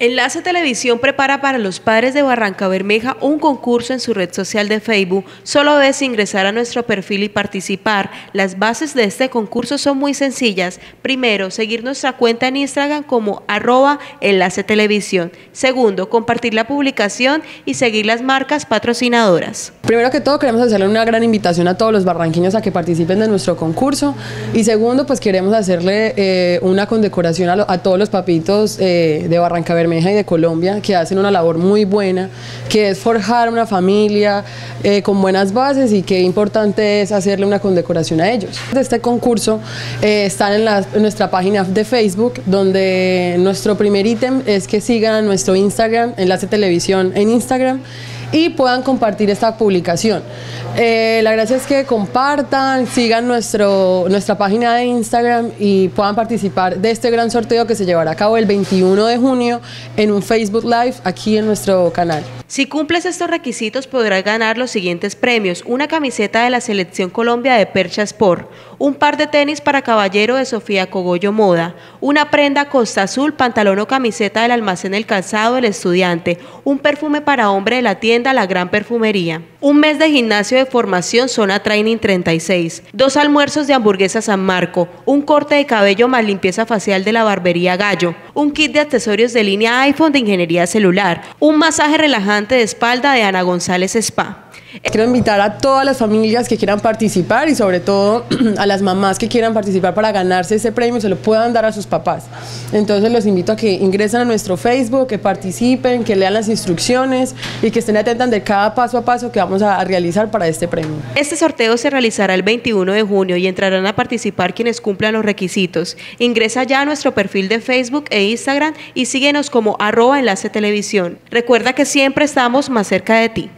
Enlace Televisión prepara para los padres de Barranca Bermeja un concurso en su red social de Facebook. Solo debes ingresar a nuestro perfil y participar. Las bases de este concurso son muy sencillas. Primero, seguir nuestra cuenta en Instagram como arroba Enlace Televisión. Segundo, compartir la publicación y seguir las marcas patrocinadoras. Primero que todo queremos hacerle una gran invitación a todos los barranquiños a que participen de nuestro concurso y segundo pues queremos hacerle eh, una condecoración a, todos los papitos eh, de Barranca Bermeja y de Colombia, que hacen una labor muy buena, que es forjar una familia eh, con buenas bases y qué importante es hacerle una condecoración a ellos. Este concurso eh, está en, en, nuestra página de Facebook, donde nuestro primer ítem es que sigan nuestro Instagram, Enlace Televisión en Instagram, y puedan compartir esta publicación. Eh, la gracia es que compartan, sigan nuestro, nuestra página de Instagram y puedan participar de este gran sorteo que se llevará a cabo el 21 de junio en un Facebook Live aquí en nuestro canal. Si cumples estos requisitos podrás ganar los siguientes premios, una camiseta de la Selección Colombia de Percha Sport, un par de tenis para caballero de Sofía Cogollo Moda, una prenda Costa Azul, pantalón o camiseta del almacén El Calzado del Estudiante, un perfume para hombre de la tienda La Gran Perfumería, un mes de gimnasio de formación Zona Training 36, dos almuerzos de hamburguesa San Marco, un corte de cabello más limpieza facial de la barbería Gallo, un kit de accesorios de línea iPhone de ingeniería celular, un masaje relajante de espalda de Ana González Spa. Quiero invitar a todas las familias que quieran participar y sobre todo a las mamás que quieran participar para ganarse ese premio se lo puedan dar a sus papás. Entonces los invito a que ingresen a nuestro Facebook, que participen, que lean las instrucciones y que estén atentas de cada paso a paso que vamos a realizar para este premio. Este sorteo se realizará el 21 de junio y entrarán a participar quienes cumplan los requisitos. Ingresa ya a nuestro perfil de Facebook e Instagram y síguenos como arroba enlace televisión. Recuerda que siempre estamos más cerca de ti.